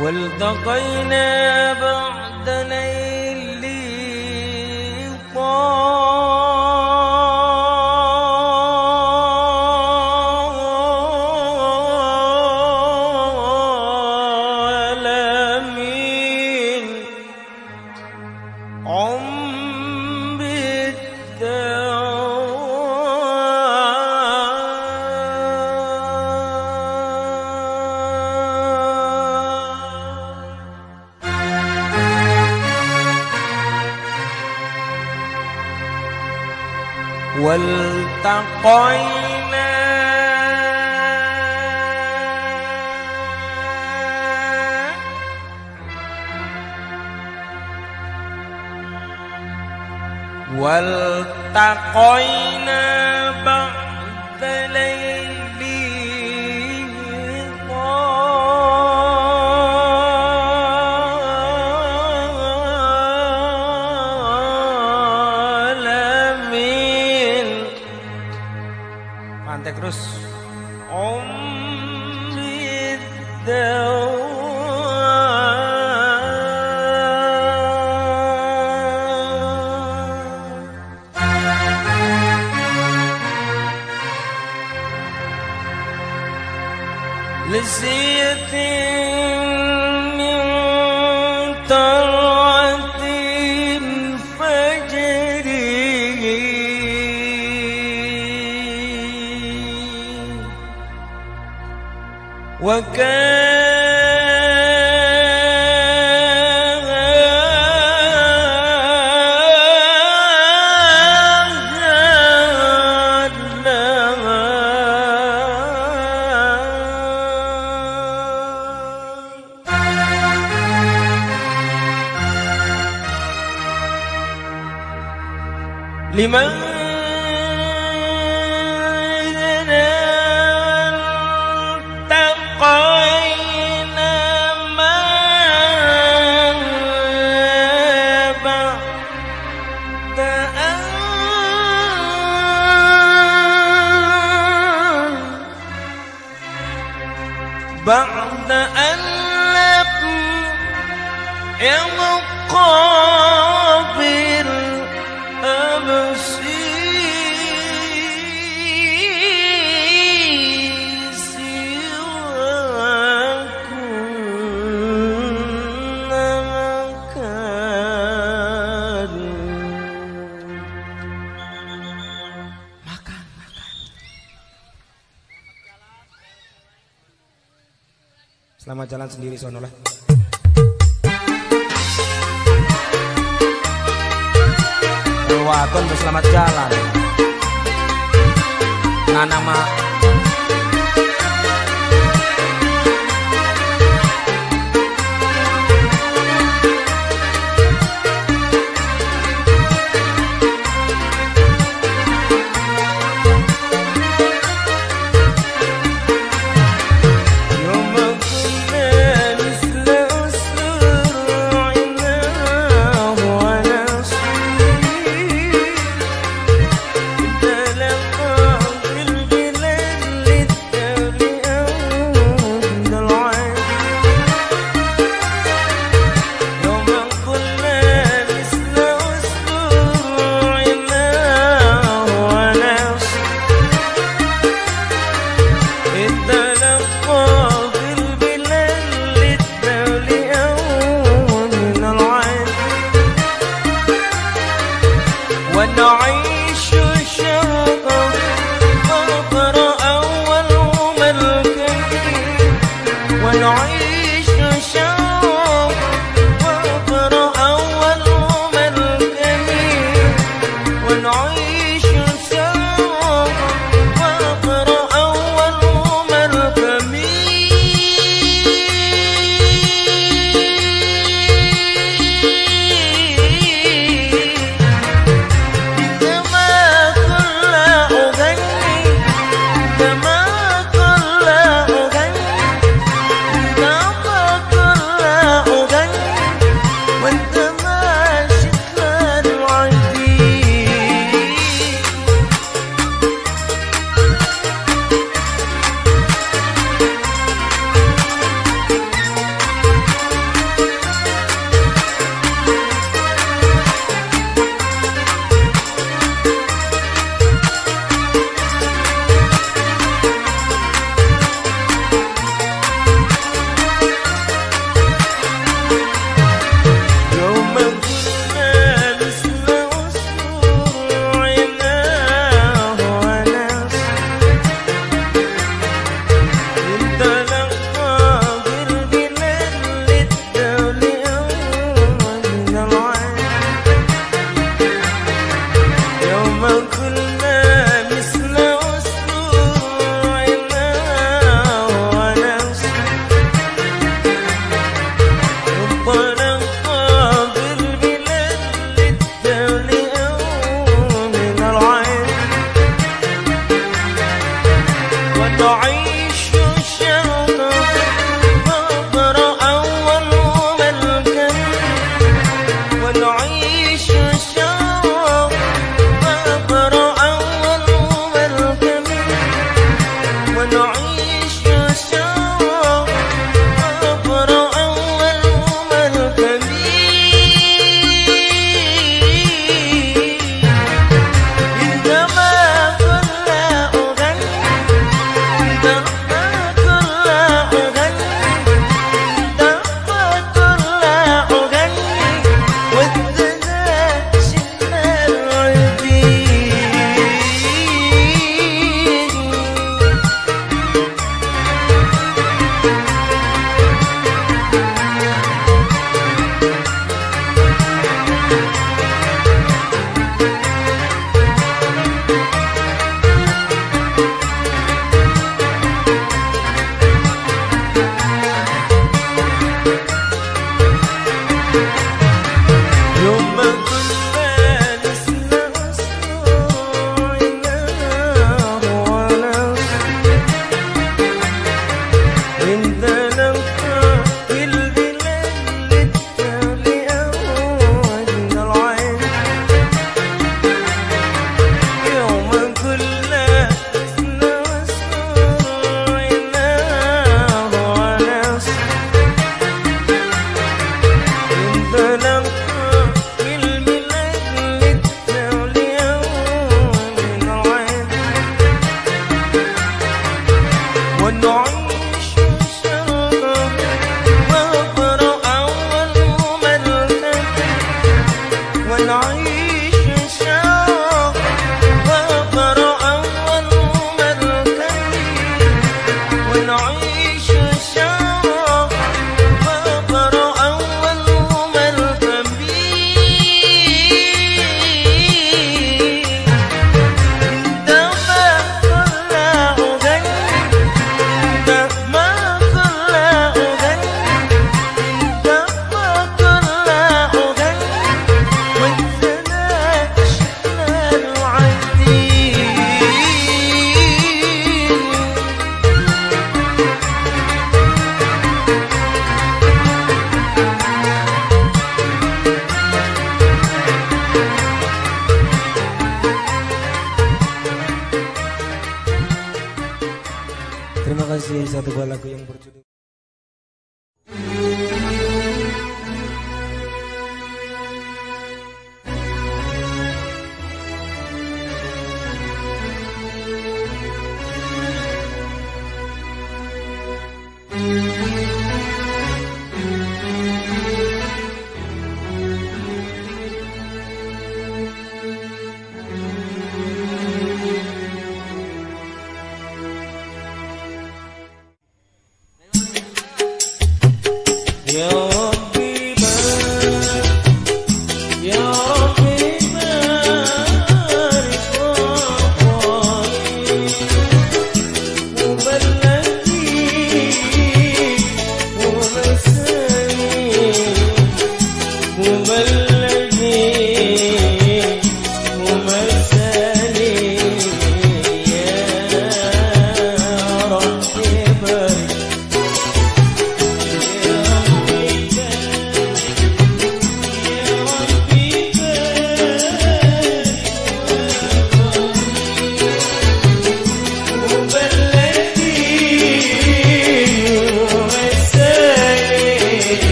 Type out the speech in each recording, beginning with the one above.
والتقينا بعد ليل والتقينا والتقينا Selamat jalan. Nah nama 我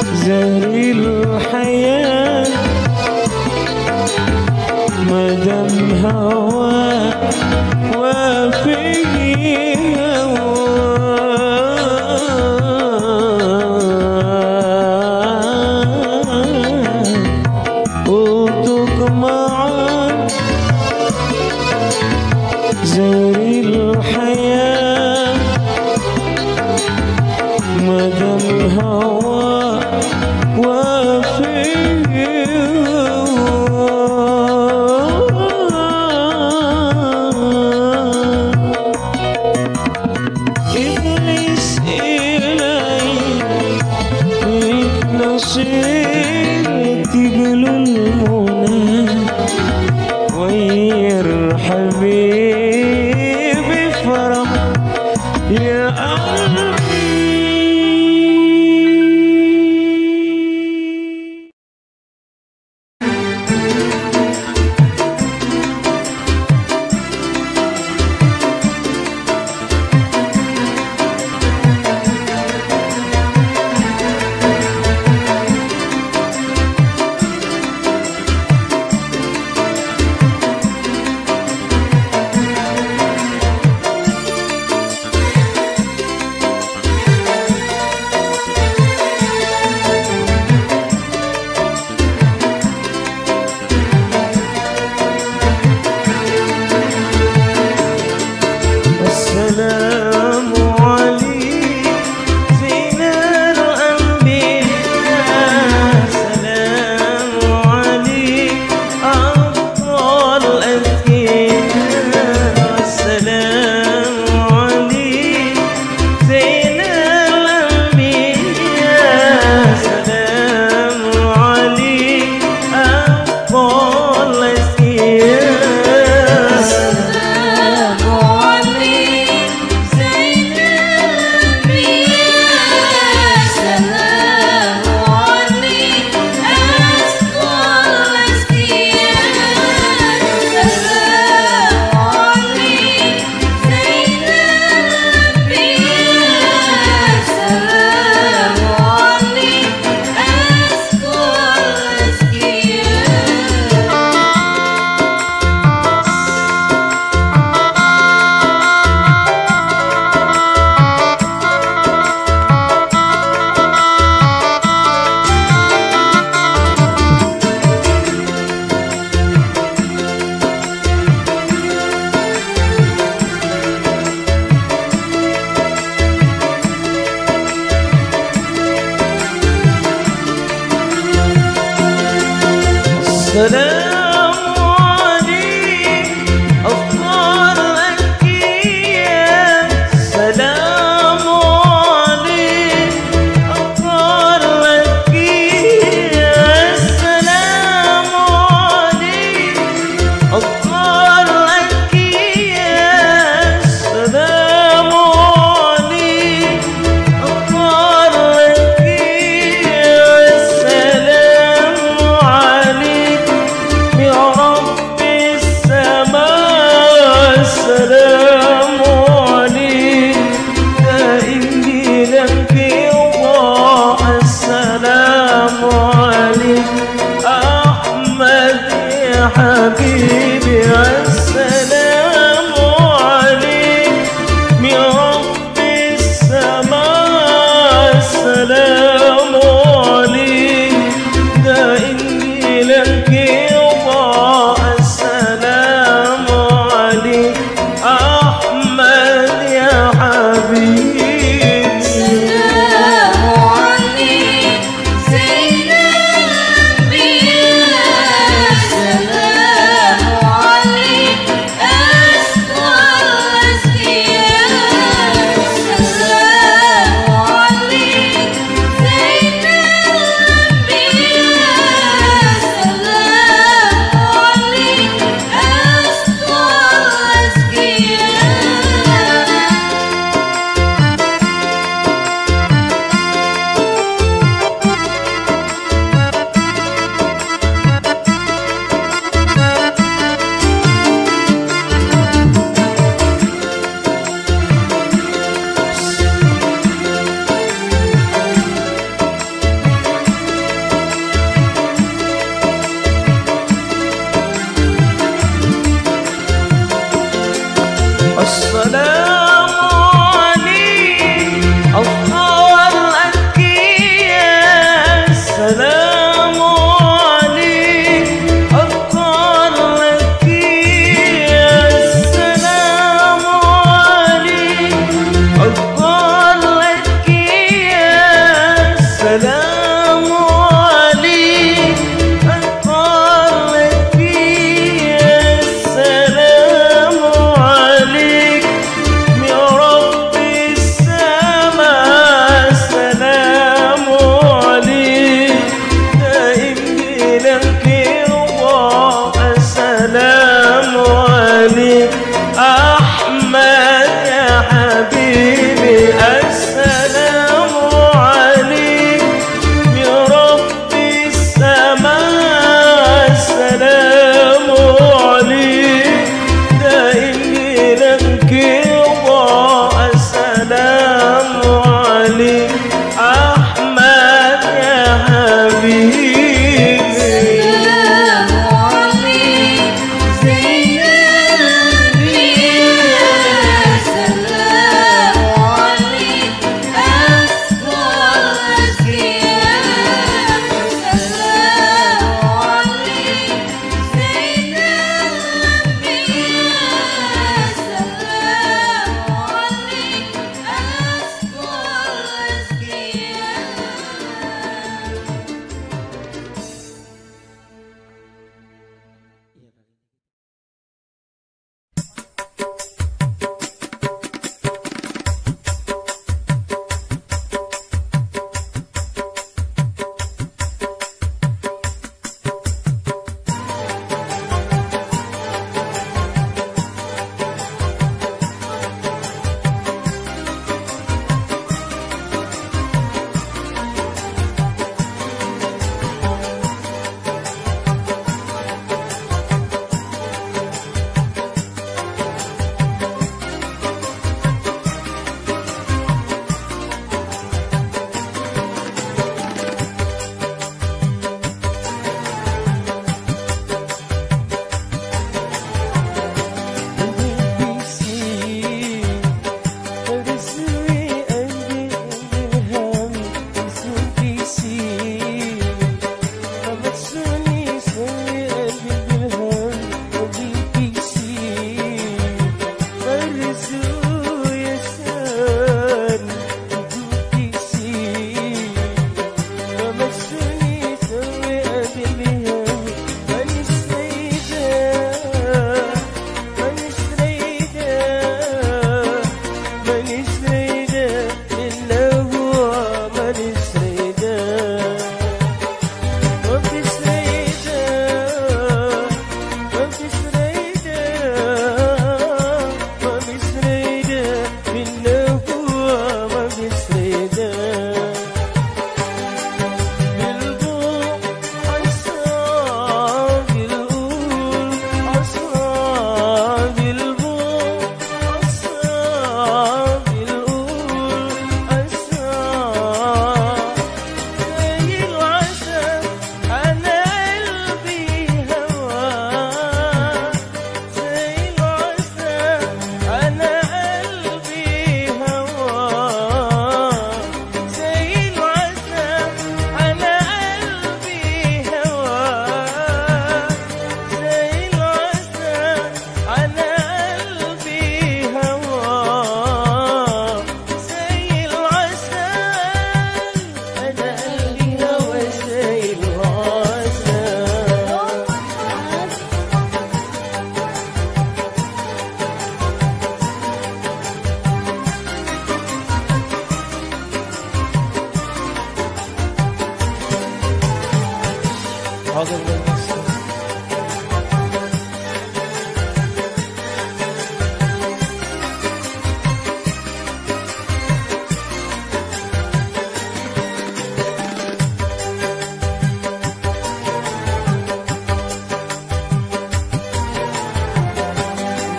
الساعة الحياة مدام هواك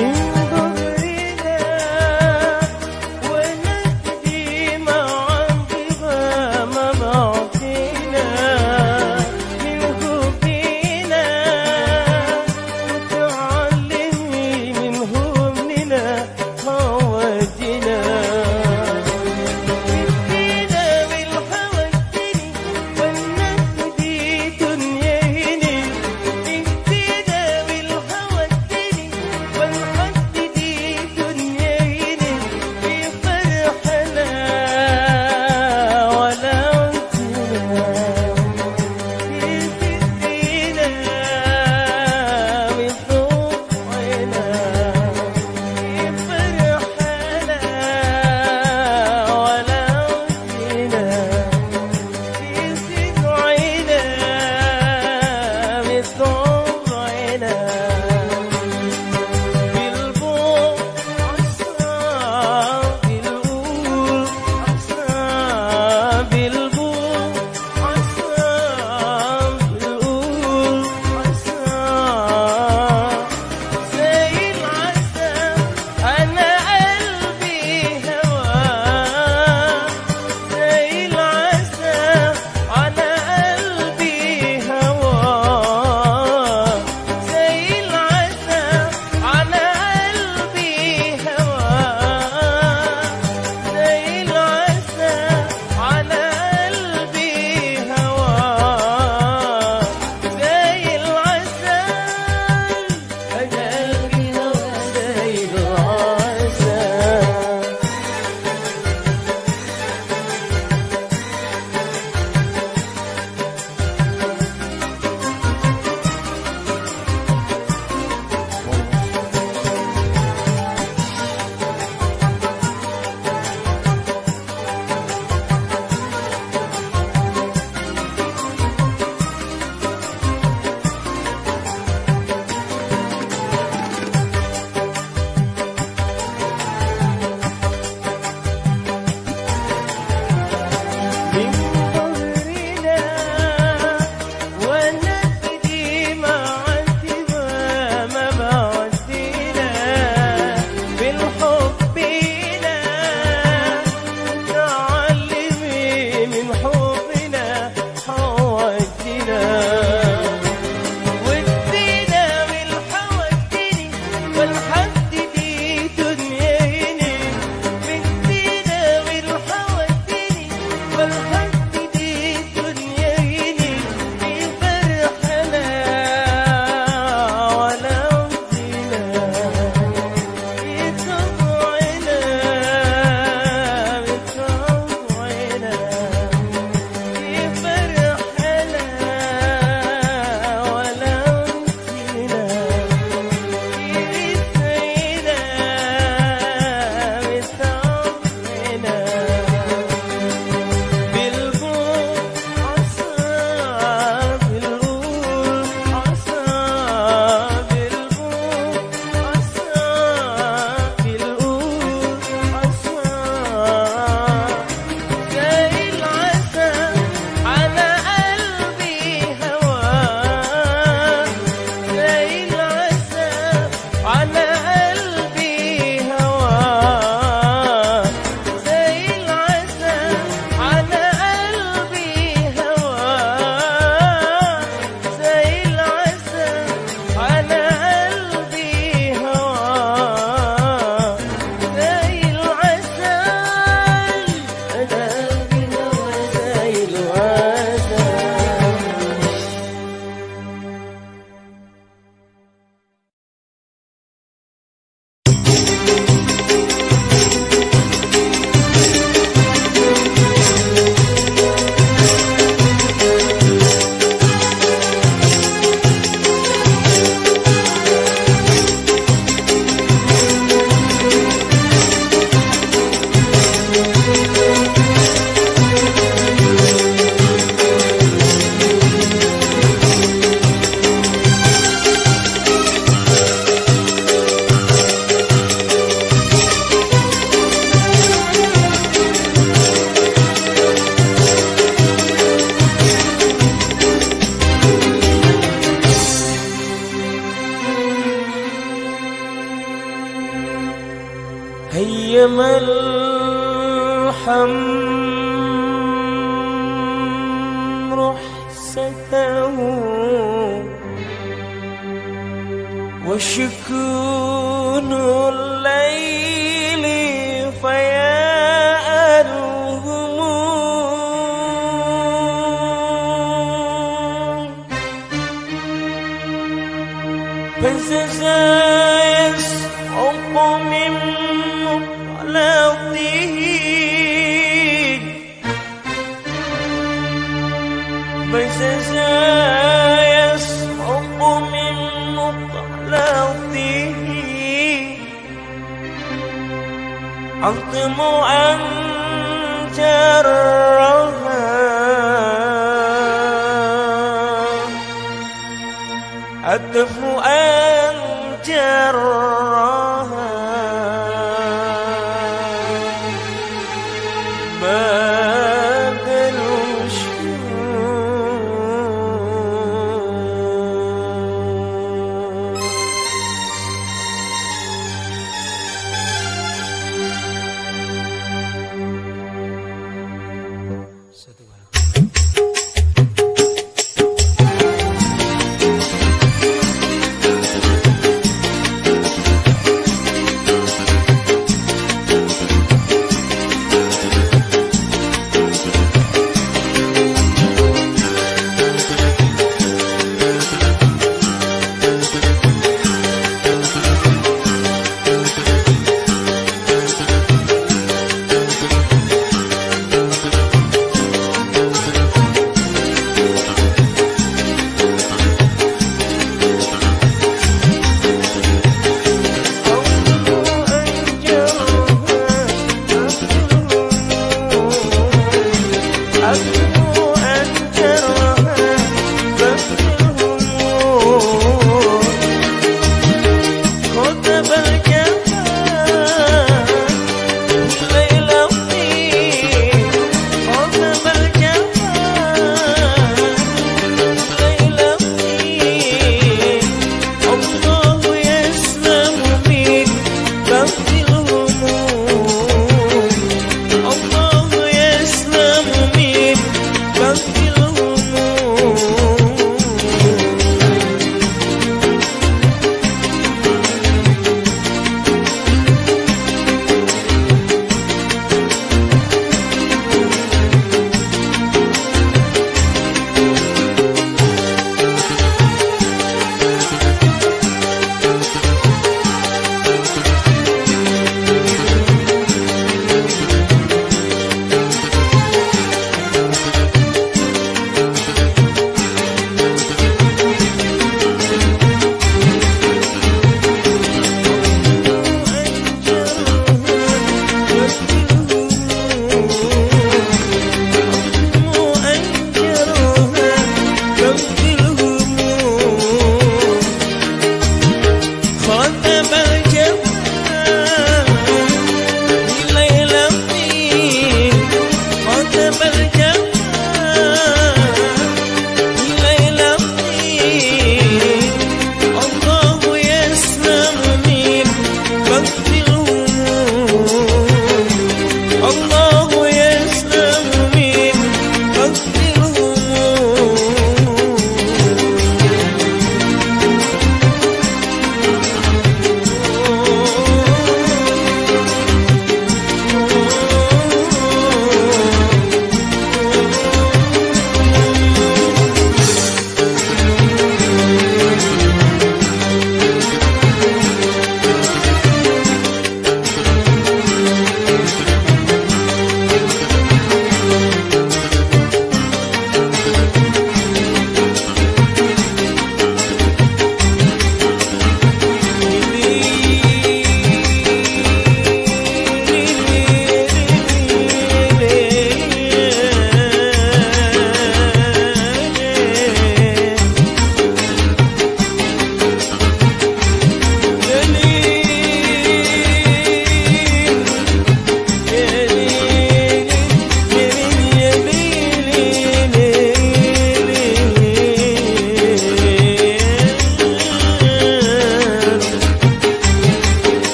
Ooh.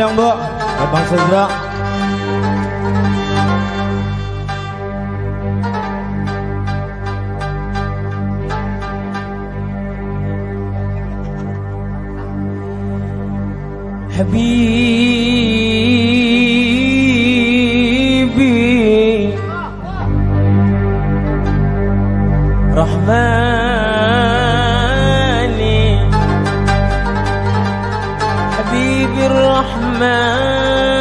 Dong Bu Buat Bang Sugro حبيبي رحماني الرحمن.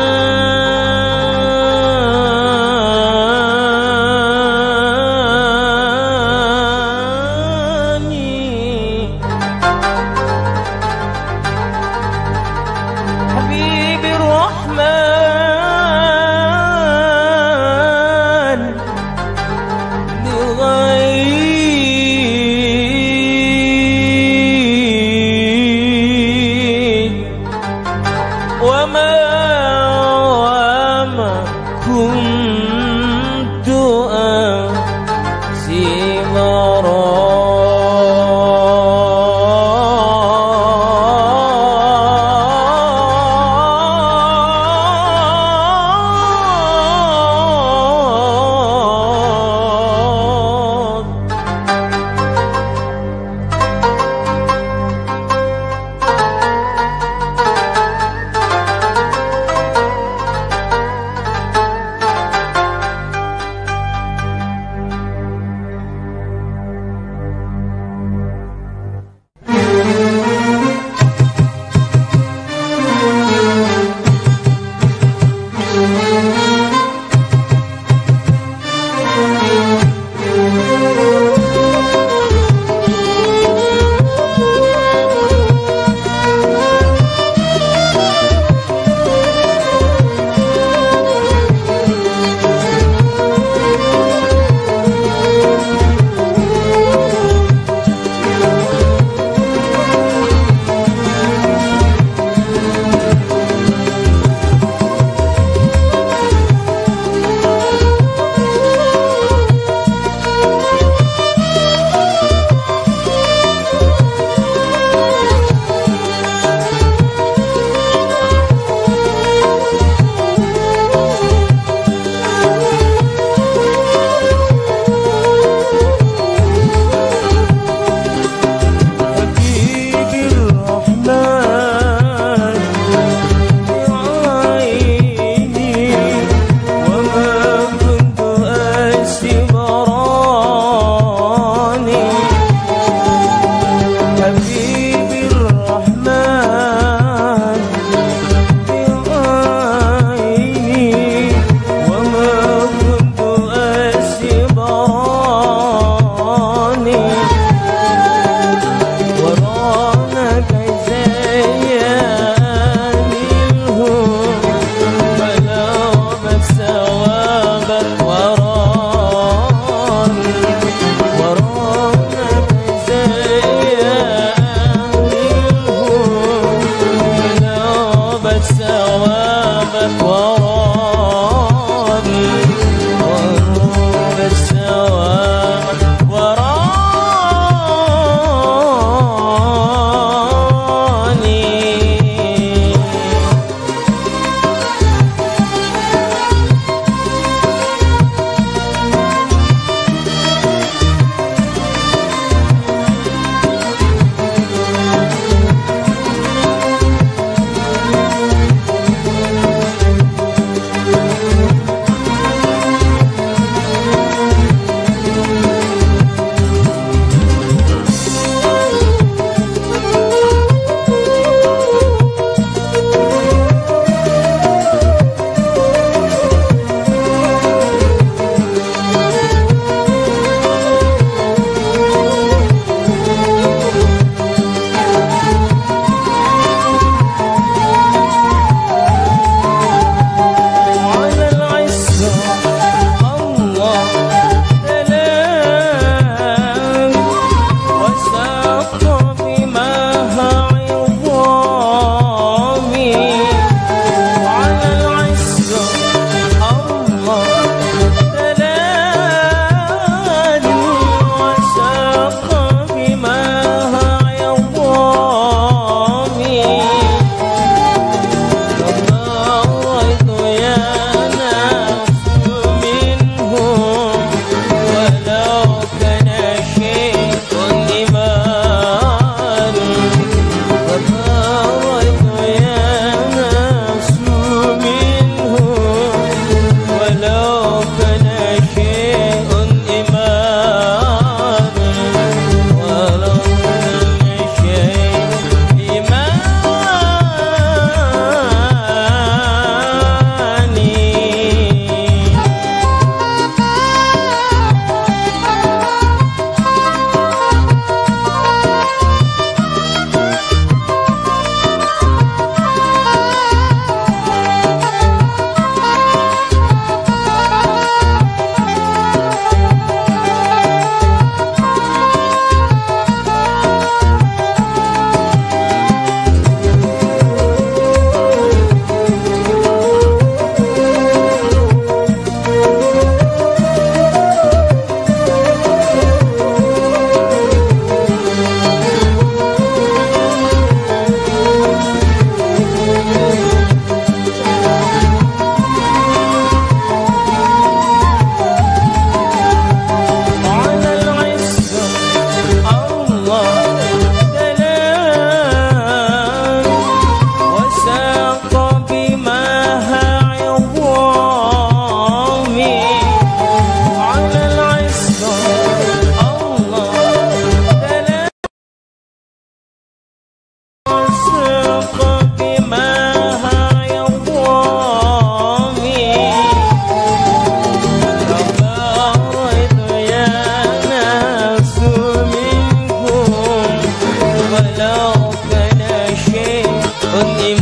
Вот и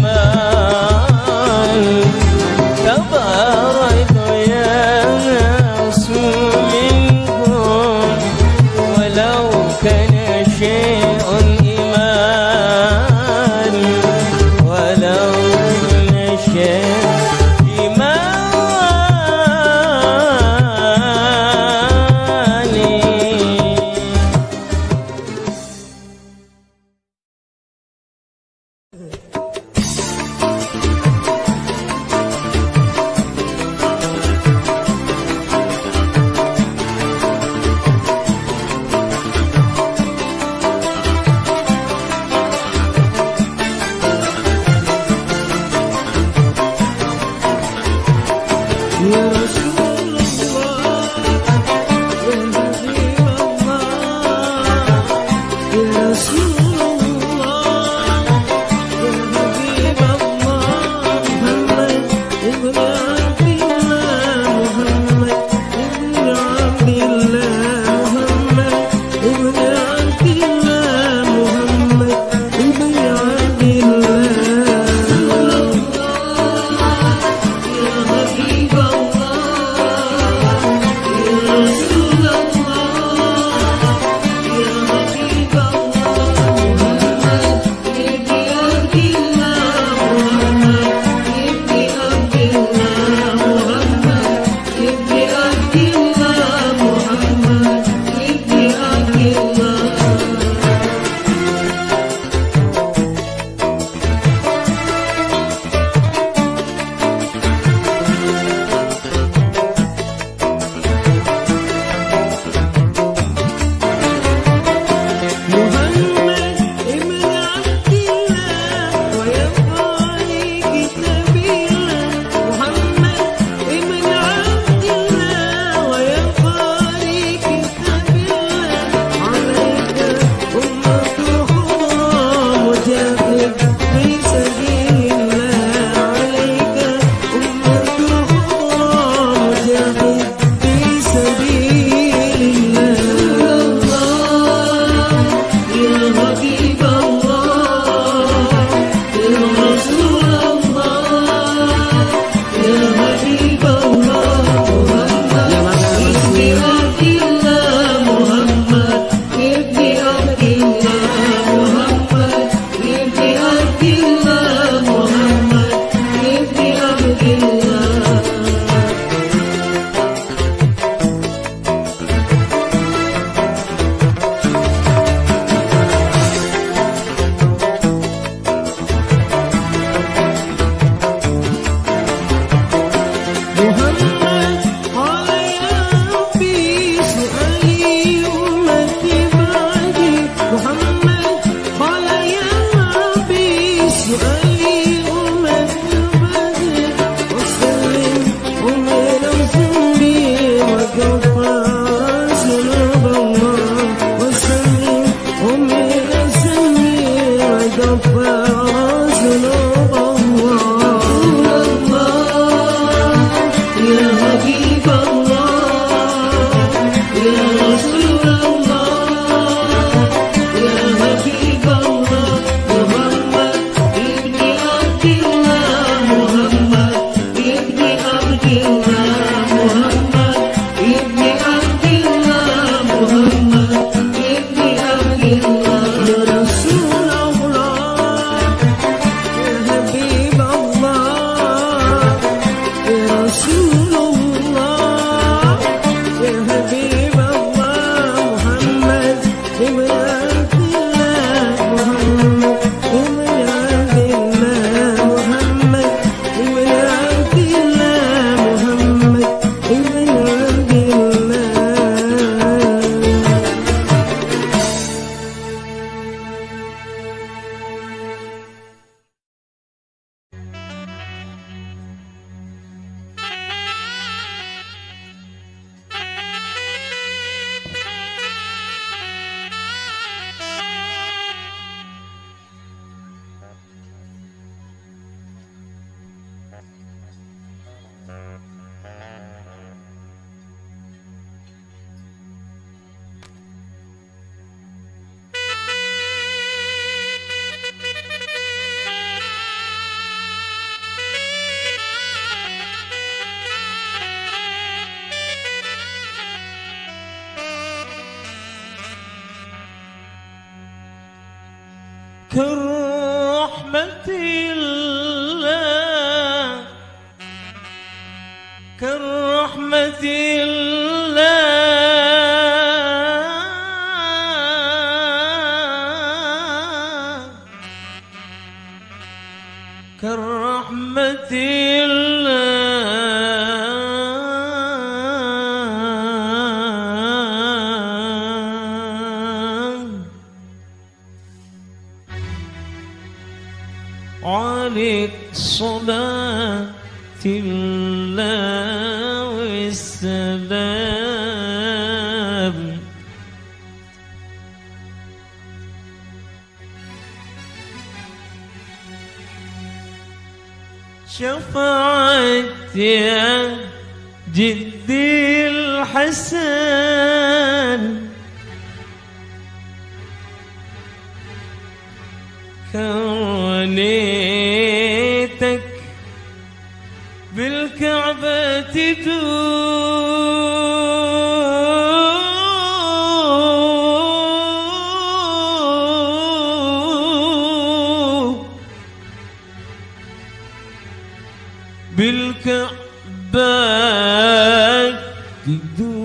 Hindu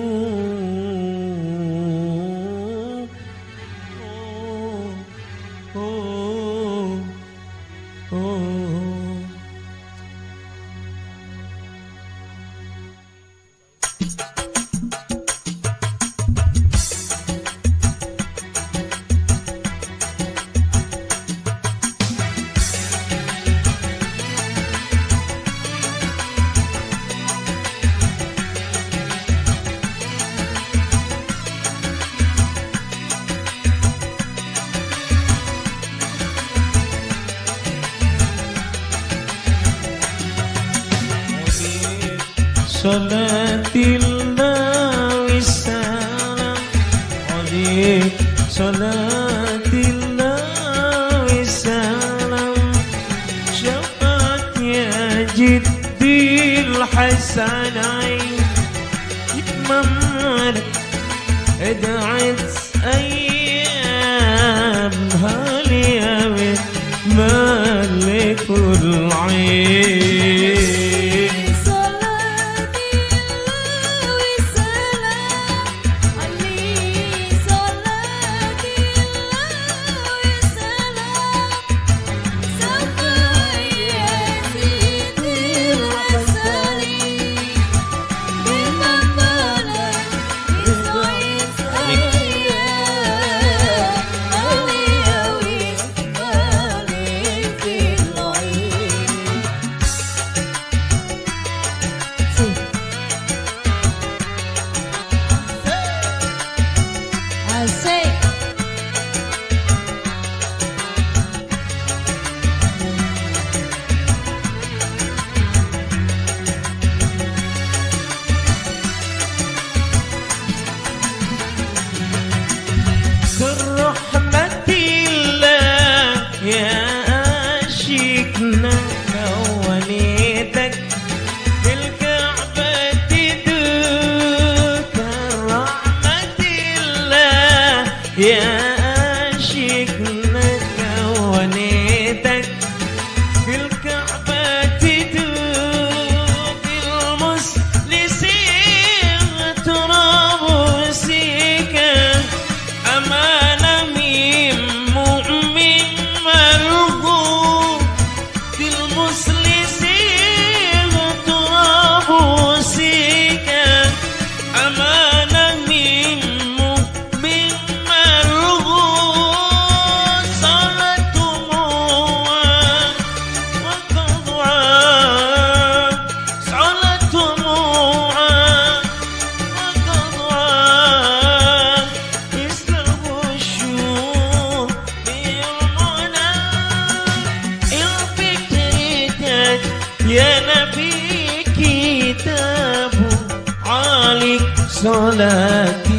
عليك